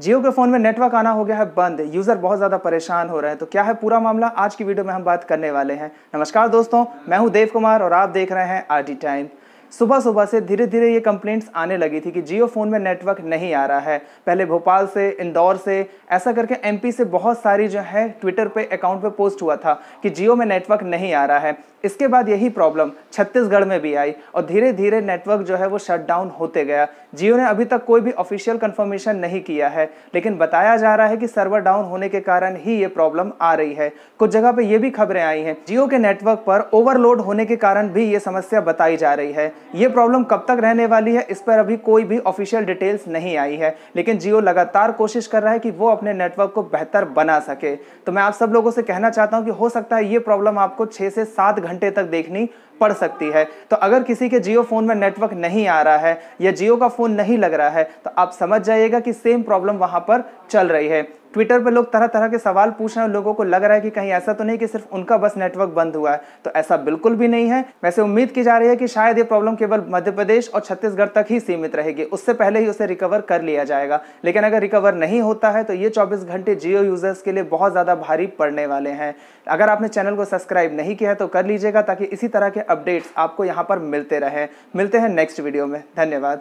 जियो के फ़ोन में नेटवर्क आना हो गया है बंद। यूज़र बहुत ज़्यादा परेशान हो रहे हैं। तो क्या है पूरा मामला? आज की वीडियो में हम बात करने वाले हैं। नमस्कार दोस्तों, मैं हूँ देव कुमार और आप देख रहे हैं आरडी टाइम सुबह सुबह से धीरे धीरे ये कंप्लेंट्स आने लगी थी कि जियो फ़ोन में नेटवर्क नहीं आ रहा है। पहले भोपाल से, इंदौर से, ऐसा करके एमपी से बहुत सारी जो है ट्विटर पे अकाउंट पे पोस्ट हुआ था कि जियो में नेटवर्क नहीं आ रहा है। इसके बाद यही प्रॉब्लम छत्तीसगढ़ में भी आई और धीरे धीरे नेटवर्क जो है वो शट डाउन होते गया। जियो ने अभी तक कोई भी ऑफिशियल कंफर्मेशन नहीं किया है, लेकिन बताया जा रहा है कि सर्वर डाउन होने के कारण ही ये प्रॉब्लम आ रही है। कुछ जगह पे ये भी खबरें आई हैं। जियो के नेटवर्क पर ओवरलोड होने के कारण भी ये समस्या बताई जा रही है। ये प्रॉब्लम कब तक रहने वाली है? इस पर अभी कोई भी ऑफिशियल डिटेल्स नहीं आई है। लेकिन जियो लगातार कोशिश कर रहा है कि वो अपने नेटवर्क को बेहतर बना सके। तो मैं आप सब लोगों से कहना चाहता हूँ कि हो सकता है ये प्रॉब्लम आपको छः से सात घंटे तक देखनी पड़ सकती है। तो अगर किसी के जियो फ़ोन में नेटवर्क नहीं आ रहा है या जियो का फ़ोन नहीं लग रहा है तो आप समझ जाइएगा कि सेम प्रॉब्लम वहाँ पर चल रही है। ट्विटर पर लोग तरह तरह के सवाल पूछ रहे हैं लोगों को लग रहा है कि कहीं ऐसा तो नहीं कि सिर्फ़ उनका बस नेटवर्क बंद हुआ है। तो ऐसा बिल्कुल भी नहीं है। वैसे उम्मीद की जा रही है कि शायद ये प्रॉब्लम केवल मध्य प्रदेश और छत्तीसगढ़ तक ही सीमित रहेगी। उससे पहले ही उसे रिकवर कर लिया जाएगा। लेकिन अगर रिकवर नहीं होता है तो ये चौबीस घंटे जियो यूज़र्स के लिए बहुत ज़्यादा भारी पड़ने वाले हैं। अगर आपने चैनल को सब्सक्राइब नहीं किया है तो कर लीजिएगा ताकि इसी तरह के अपडेट्स आपको यहाँ पर मिलते रहे। मिलते हैं नेक्स्ट वीडियो में। धन्यवाद।